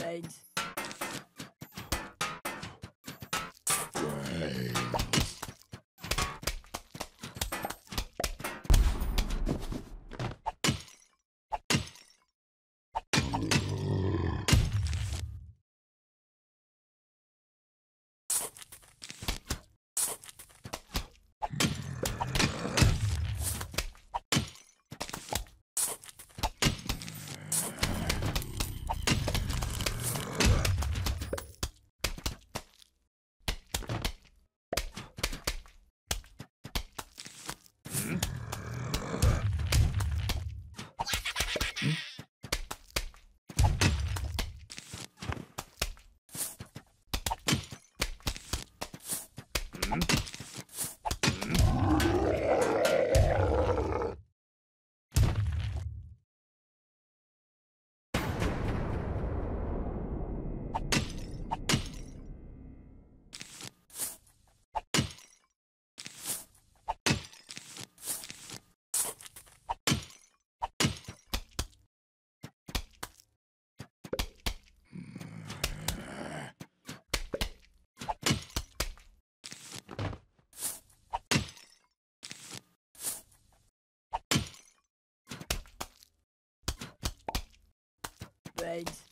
Thanks. Brains.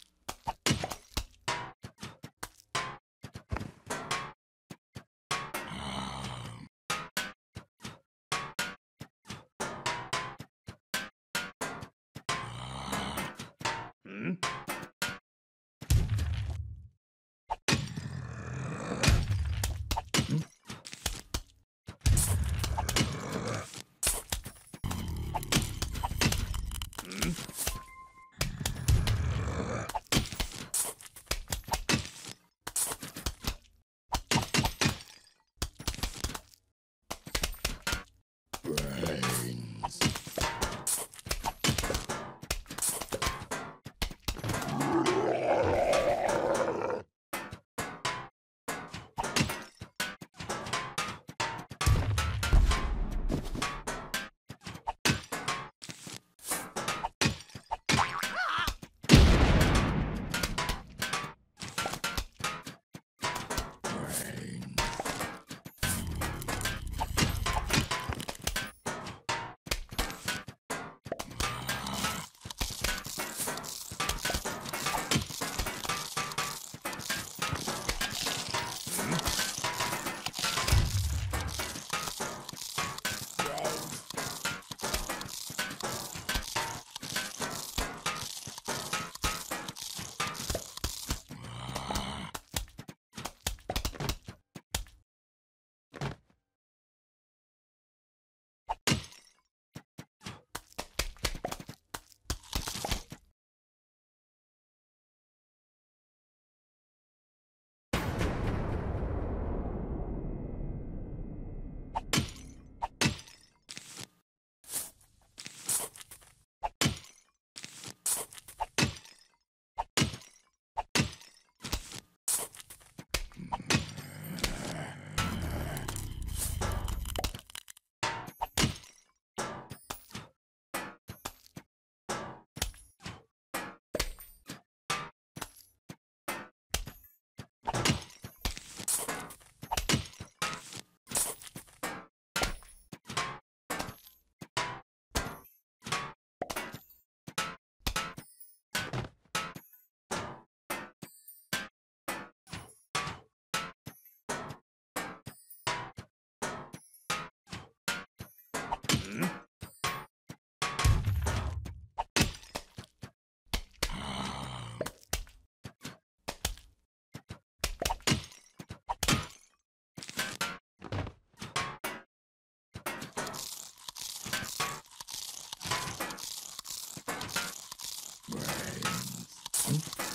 Oops.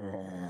Grrr.